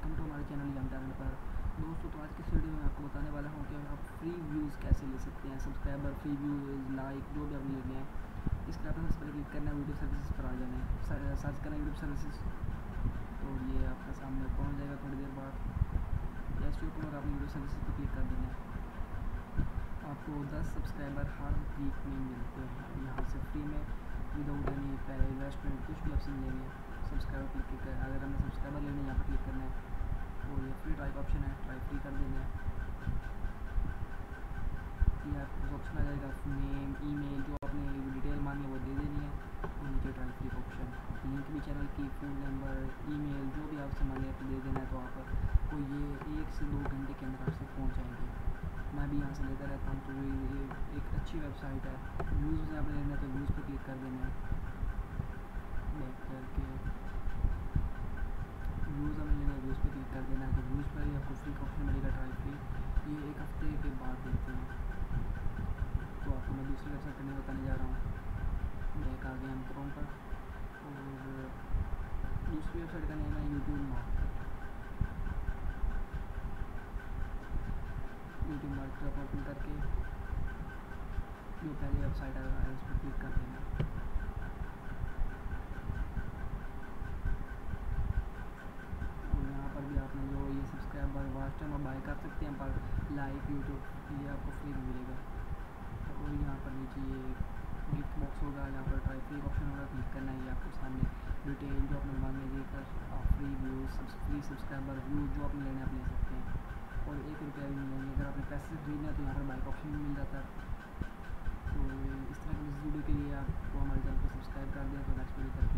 Welcome to हमारे channel yum talent पर। दोस्तों तो आज की वीडियो में आपको बताने वाला हूँ कि आप फ्री व्यूज़ कैसे ले सकते हैं सब्सक्राइबर फ्री व्यूज़ लाइक जो भी आप लेने हैं, इसके आपने सबसे पहले क्लिक करना है वीडियो सर्विसेज़ पर आ जाना है। सर्च करना है यूट्यूब सर्विसेज़ तो ये आपके सामने पहुँच जाएगा थोड़ी देर बाद। जैसे ऊपर आपने यूट्यूब सर्विसेज़ पर क्लिक कर देना है। आपको दस सब्सक्राइबर हर वीक में मिलते हैं। यहाँ से फ्री में विदाउट एनी पहले इन्वेस्टमेंट कुछ भी ऑप्शन लेंगे सब्सक्राइबर पर क्लिक करें, अगर हमें सब्सक्राइबर लेने यहाँ पर क्लिक करना है। तो ये फ्री ट्राई का ऑप्शन है ट्राई फ्री कर देना ये आपको ऑप्शन आ जाएगा नेम ईमेल जो आपने डिटेल मांगी वो दे देनी है, और नीचे ट्राई फ्री का ऑप्शन लिंक भी चैनल की फ़ोन नंबर ईमेल जो भी आपसे मांगे तो दे देना है तो आप तो ये एक से दो घंटे के अंदर आपसे पहुँच जाएँगे। मैं भी यहाँ से लेता रहता हूँ तो ये एक अच्छी वेबसाइट है। व्यूज़ में आपने लेना तो व्यूज़ पर दूसरी वेबसाइट करने बताने जा रहा हूँ बैक आ गया हम क्रोम पर। और दूसरी वेबसाइट का नेम है यूट्यूब मार्केट यूट्यूब मार्केट आप ओपन करके जो पहली वेबसाइट है उस पर क्लिक कर देना सब्सक्राइबर वाच टाइम आप बाय कर सकते हैं, पर लाइक यूट्यूब ये आपको फ्री मिलेगा। ये गिफ्ट बॉक्स होगा यहाँ पर ट्राई फ्री ऑप्शन होगा क्लिक करना है, ये आपके सामने डिटेल जो आपने मांगे देकर कर free view free subscriber view जो आपने लेने आप ले सकते हैं। और एक रुपया भी नहीं लेंगे। अगर आपने पैसे खरीदना तो यहाँ पर बाइक ऑप्शन भी मिल जाता है। तो इस तरह की वीडियो के लिए आपको हमारे चैनल को सब्सक्राइब कर दें तो नेक्स्ट वीडियो